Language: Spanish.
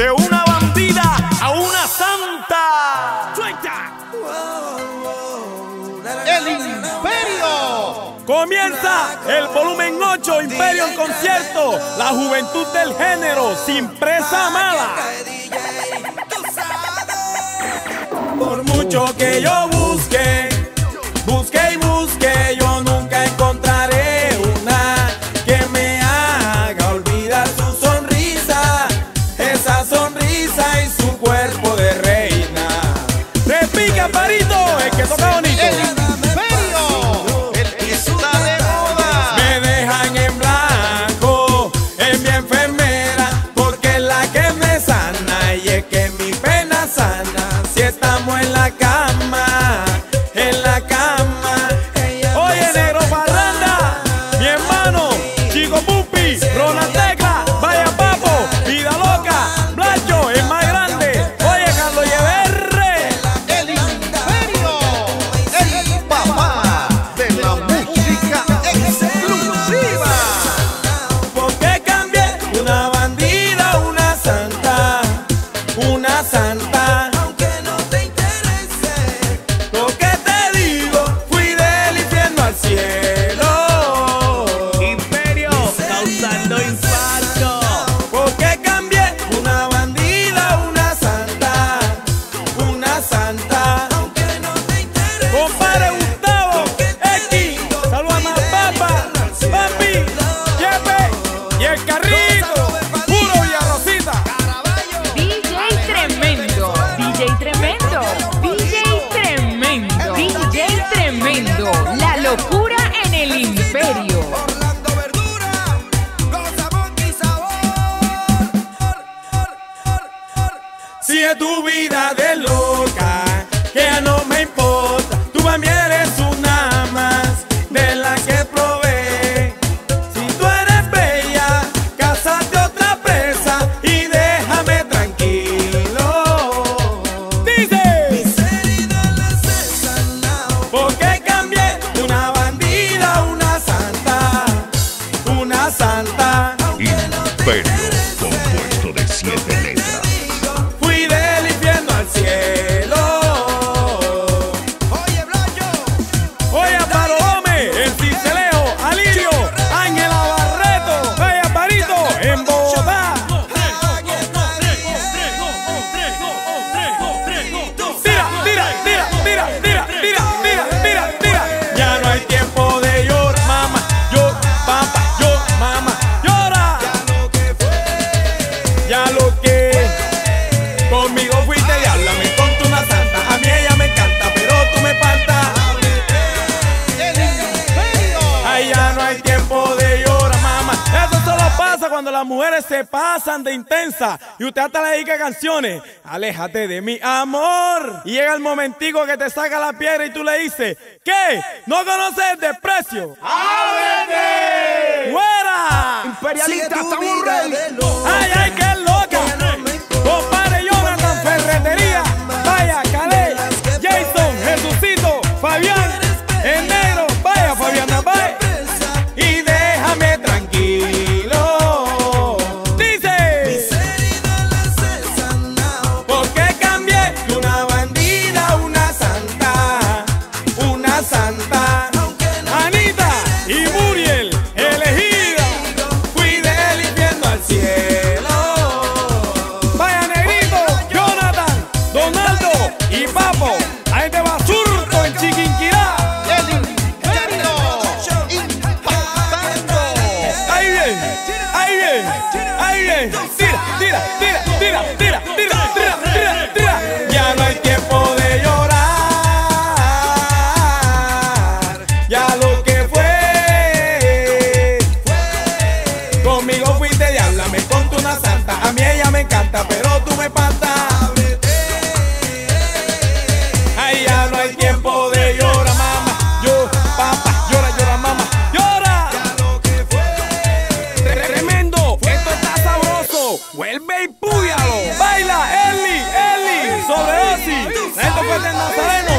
De una bandida a una santa. ¡Suelta! ¡El Imperio! Comienza el volumen 8, Imperio en concierto. La juventud del género, sin presa mala. Por mucho que yo busque Si es tu vida de loca, que ya no me importa, tú también eres una más de la que probé. Si tú eres bella, cásate otra presa y déjame tranquilo. Dice, Heridas las he sanado, ¿por qué cambié de una bandida a una santa? Una santa. Imperio, Ya lo que conmigo fuiste y háblame con tu una santa. A mí ella me encanta, pero tú me faltas. Ay, ya no hay tiempo de llorar, mamá. Eso solo pasa cuando las mujeres se pasan de intensa y usted hasta le dedica canciones. Aléjate de mi amor. Y llega el momentico que te saca la piedra y tú le dices, ¿qué? ¿No conoces el desprecio? ¡Ábrete! ¡Fuera! sigue tu vida Fabián, viene. Tira, tira, tira, tira, tira, tira, tira, tira, tira. Ya no hay tiempo de llorar. Ya lo que fue, conmigo fuiste y háblame con tu una santa. A mí ella me encanta, pero tú me espantas. Ay, ya no hay tiempo de Pues el Nazareno,